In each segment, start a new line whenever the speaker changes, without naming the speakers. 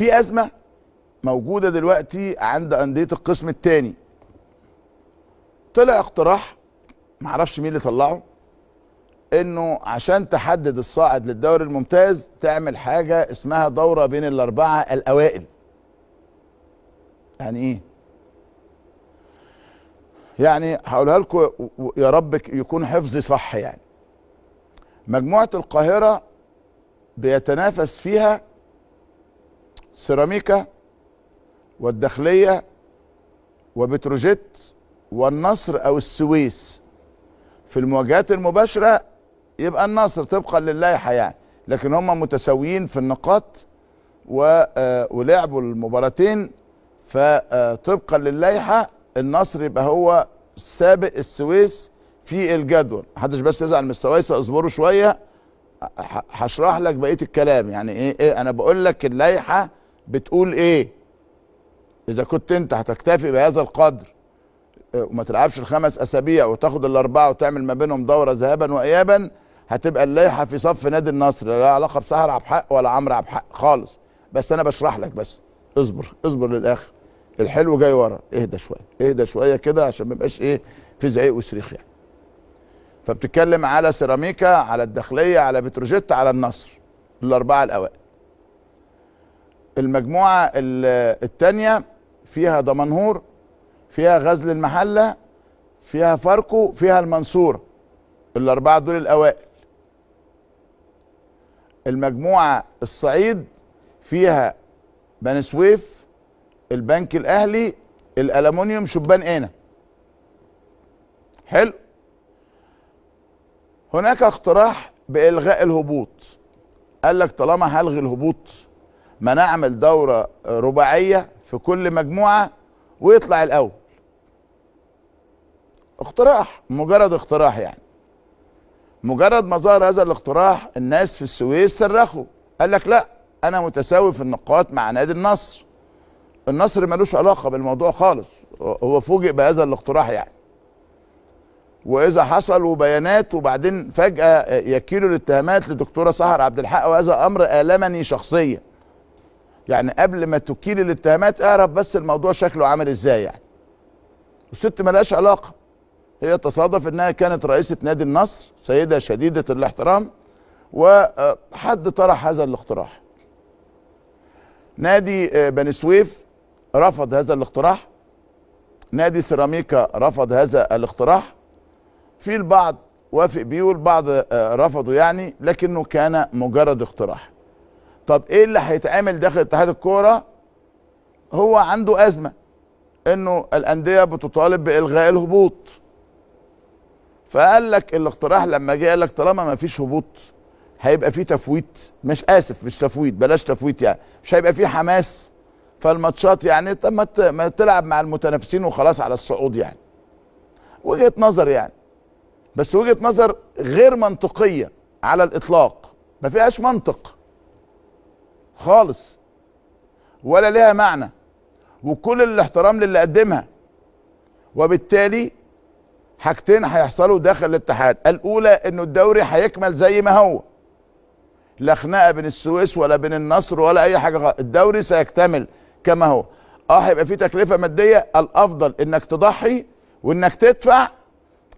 في أزمة موجودة دلوقتي عند أندية القسم الثاني. طلع اقتراح معرفش مين اللي طلعه إنه عشان تحدد الصاعد للدوري الممتاز تعمل حاجة اسمها دورة بين الأربعة الأوائل. يعني إيه؟ يعني هقولها لكم يا رب يكون حفظي صح يعني. مجموعة القاهرة بيتنافس فيها سيراميكا والداخلية وبتروجيت والنصر أو السويس في المواجهات المباشرة يبقى النصر طبقا للائحه يعني لكن هم متساويين في النقاط. آه ولعبوا المباراتين فطبقا للائحة النصر يبقى هو سابق السويس في الجدول محدش بس يزعل من السويس اصبروا شوية هشرح لك بقية الكلام يعني إيه إيه أنا بقول لك اللائحة بتقول إيه؟ إذا كنت أنت هتكتفي بهذا القدر وما تلعبش الخمس أسابيع وتاخد الأربعة وتعمل ما بينهم دورة ذهابا وايابا هتبقى اللائحه في صف نادي النصر. لا علاقة بسهر عبد الحق ولا عمرو عبد الحق خالص. بس أنا بشرح لك بس. اصبر اصبر للآخر. الحلو جاي ورا. اهدى شوية اهدى شوية كده عشان ما يبقاش إيه؟ في زعيق وصريخ يعني. فبتتكلم على سيراميكا على الداخلية على بتروجيت على النصر. الأربعة الأوائل. المجموعة الثانية فيها دمنهور فيها غزل المحلة فيها فاركو فيها المنصوره الأربعة دول الأوائل. المجموعة الصعيد فيها بني سويف البنك الأهلي الالومنيوم شبان قنا حلو. هناك اقتراح بإلغاء الهبوط. قال لك طالما هلغي الهبوط ما نعمل دورة رباعية في كل مجموعة ويطلع الأول. اقتراح مجرد اقتراح يعني. مجرد ما ظهر هذا الاقتراح الناس في السويس صرخوا. قال لك لا أنا متساوي في النقاط مع نادي النصر. النصر ملوش علاقة بالموضوع خالص. هو فوجئ بهذا الاقتراح يعني. وإذا حصلوا بيانات وبعدين فجأة يكيلوا الاتهامات لدكتورة سهر عبد الحق وهذا أمر آلمني شخصيا. يعني قبل ما تكيل الاتهامات اعرف بس الموضوع شكله عامل إزاي يعني. والست ملهاش علاقة. هي تصادف انها كانت رئيسة نادي النصر سيدة شديدة الاحترام وحد طرح هذا الاقتراح. نادي بني سويف رفض هذا الاقتراح. نادي سيراميكا رفض هذا الاقتراح. في البعض وافق بيه والبعض رفضوا يعني لكنه كان مجرد اقتراح. طب إيه اللي هيتعمل داخل اتحاد الكورة؟ هو عنده أزمة إنه الأندية بتطالب بإلغاء الهبوط. فقال لك الاقتراح لما جه قال لك طالما ما فيش هبوط هيبقى في تفويت. مش آسف مش تفويت بلاش تفويت يعني. مش هيبقى في حماس. فالماتشات يعني طب ما تلعب مع المتنافسين وخلاص على الصعود يعني. وجهة نظر يعني. بس وجهة نظر غير منطقية على الإطلاق. ما فيهاش منطق. خالص. ولا ليها معنى. وكل الاحترام للي قدمها. وبالتالي حاجتين هيحصلوا داخل الاتحاد. الأولى إنه الدوري هيكمل زي ما هو. لا خناقة بين السويس ولا بين النصر ولا أي حاجة الدوري سيكتمل كما هو. آه هيبقى في تكلفة مادية. الأفضل إنك تضحي وإنك تدفع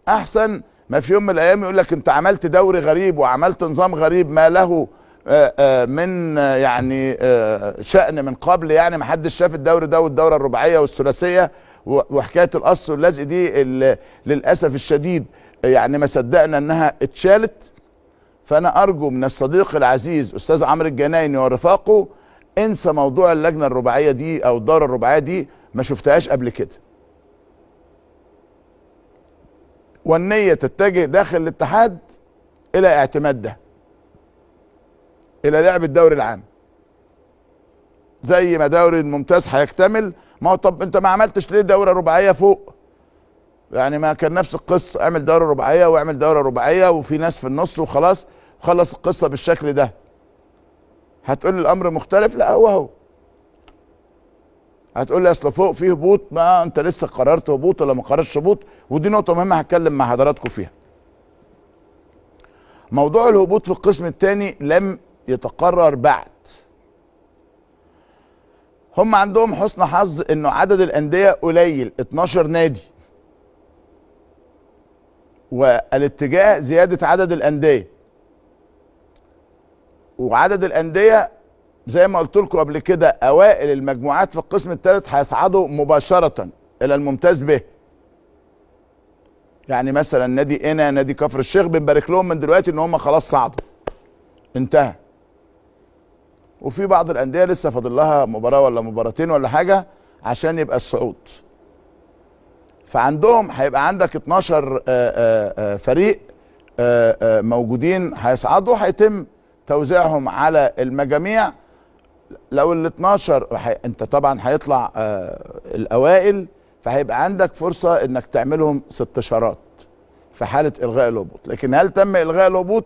أحسن ما في يوم من الأيام يقول لك أنت عملت دوري غريب وعملت نظام غريب ما له من يعني شأن من قبل يعني ما حدش شاف الدوري ده والدورة الرباعية والثلاثية وحكاية القص واللزق دي للأسف الشديد يعني ما صدقنا إنها اتشالت. فأنا أرجو من الصديق العزيز أستاذ عمرو الجنايني ورفاقه انسى موضوع اللجنة الرباعية دي أو الدورة الرباعية دي ما شفتهاش قبل كده. والنية تتجه داخل الاتحاد إلى اعتماد ده. إلى لعب الدوري العام. زي ما دوري الممتاز هيكتمل. ما هو طب أنت ما عملتش ليه دورة رباعية فوق؟ يعني ما كان نفس القصة. اعمل دورة رباعية واعمل دورة رباعية وفي ناس في النص وخلاص. خلص القصة بالشكل ده. هتقول الأمر مختلف؟ لا هو هو. هتقول لي أصل فوق فيه هبوط. ما أنت لسه قررت هبوط ولا ما قررتش هبوط؟ ودي نقطة مهمة هتكلم مع حضراتكم فيها. موضوع الهبوط في القسم الثاني لم يتقرر بعد. هم عندهم حسن حظ إنه عدد الأندية قليل 12 نادي. والاتجاه زيادة عدد الأندية. وعدد الأندية زي ما قلت لكم قبل كده أوائل المجموعات في القسم الثالث هيصعدوا مباشرة إلى الممتاز به. يعني مثلا نادي قنا نادي كفر الشيخ بنبارك لهم من دلوقتي إن هم خلاص صعدوا. انتهى. وفي بعض الأندية لسه فاضل لها مباراة ولا مباراتين ولا حاجة عشان يبقى الصعود. فعندهم هيبقى عندك 12 آه، آه، آه، فريق آه، آه، موجودين هيصعدوا هيتم توزيعهم على المجاميع. لو ال 12 هي- انت طبعا هيطلع آه، الأوائل فهيبقى عندك فرصة إنك تعملهم ست اشارات في حالة إلغاء الهبوط. لكن هل تم إلغاء الهبوط؟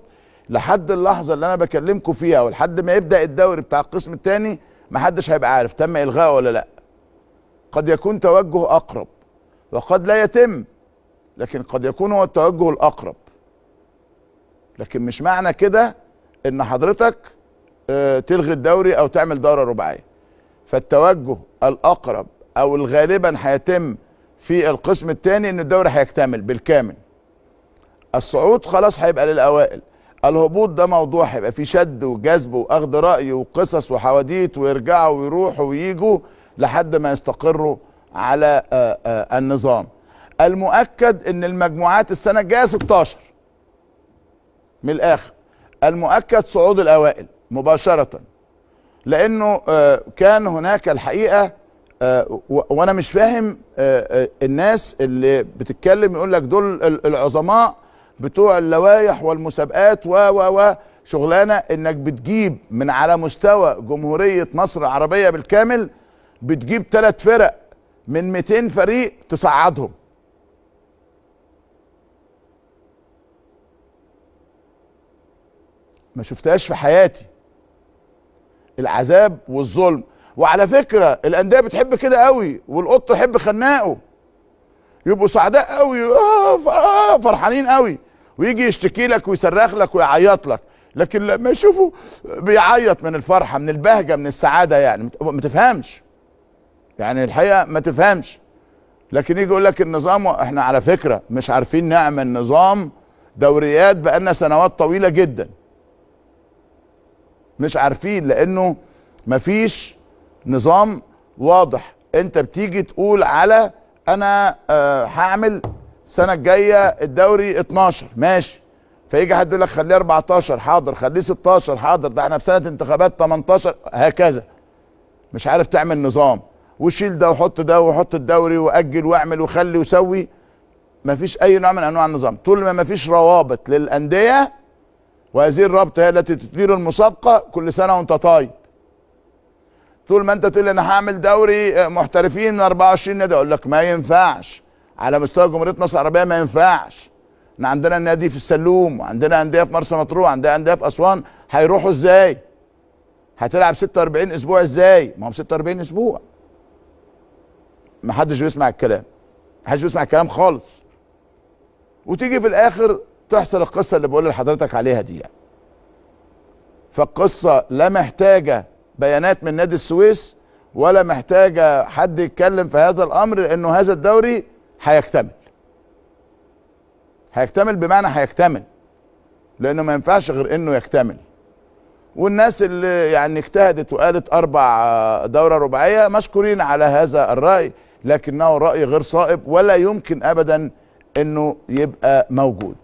لحد اللحظة اللي أنا بكلمكم فيها ولحد ما يبدأ الدوري بتاع القسم الثاني محدش هيبقى عارف تم إلغاءه ولا لأ. قد يكون توجه أقرب وقد لا يتم لكن قد يكون هو التوجه الأقرب. لكن مش معنى كده إن حضرتك آه، تلغي الدوري أو تعمل دورة رباعية. فالتوجه الأقرب أو الغالبا هيتم في القسم الثاني إن الدوري هيكتمل بالكامل. الصعود خلاص هيبقى للأوائل. الهبوط ده موضوع هيبقى فيه شد وجذب واخذ رأي وقصص وحواديت ويرجعوا ويروحوا ويجوا لحد ما يستقروا على آه، آه، النظام. المؤكد إن المجموعات السنة الجاية 16 من الآخر. المؤكد صعود الأوائل مباشرة. لأنه آه، كان هناك الحقيقة وأنا مش فاهم الناس اللي بتتكلم يقول لك دول ال- العظماء بتوع اللوائح والمسابقات و و و شغلانة إنك بتجيب من على مستوى جمهورية مصر العربيه بالكامل بتجيب ثلاث فرق من 200 فريق تصعدهم. ما شفتهاش في حياتي. العذاب والظلم. وعلى فكرة الأندية بتحب كده قوي والقط يحب خناقه. يبقوا سعداء قوي. آه آه فرحانين قوي. ويجي يشتكي لك ويصرخ لك ويعيط لك. لكن لما يشوفوا بيعيط من الفرحة من البهجة من السعادة يعني. ما تفهمش. يعني الحقيقة ما تفهمش. لكن يجي يقول لك النظام إحنا على فكرة مش عارفين نعمل نظام دوريات بقالنا سنوات طويلة جدا. مش عارفين لأنه مفيش نظام واضح. أنت بتيجي تقول على أنا آه هعمل السنة الجاية الدوري 12 ماشي. فيجي حد يقول لك خليه 14 حاضر. خليه 16 حاضر. ده إحنا في سنة انتخابات 18 هكذا. مش عارف تعمل نظام. وشيل ده وحط ده وحط الدوري وأجل وأعمل وخلي وسوي. مفيش أي نوع من أنواع النظام. طول ما مفيش روابط للأندية وهذه الرابطة هي التي تدير المسابقه كل سنة وأنت طيب. طول ما أنت تقول أنا هعمل دوري آه، محترفين من 24 نادي أقول لك ما ينفعش. على مستوى جمهورية مصر العربية ما ينفعش. إحنا عندنا نادي في السلوم وعندنا أندية في مرسى مطروح عندنا أندية في أسوان هيروحوا إزاي؟ هتلعب 46 أسبوع إزاي؟ ما هم 46 أسبوع. ما حدش بيسمع الكلام. ما حدش بيسمع الكلام خالص. وتيجي في الآخر تحصل القصة اللي بقول لحضرتك عليها دي. يعني. فالقصة لا محتاجة بيانات من نادي السويس ولا محتاجة حد يتكلم في هذا الأمر لأنه هذا الدوري هيكتمل. هيكتمل بمعنى هيكتمل لأنه ما ينفعش غير إنه يكتمل. والناس اللي يعني اجتهدت وقالت أربع دورة رباعية مشكورين على هذا الرأي لكنه رأي غير صائب ولا يمكن ابدا إنه يبقى موجود.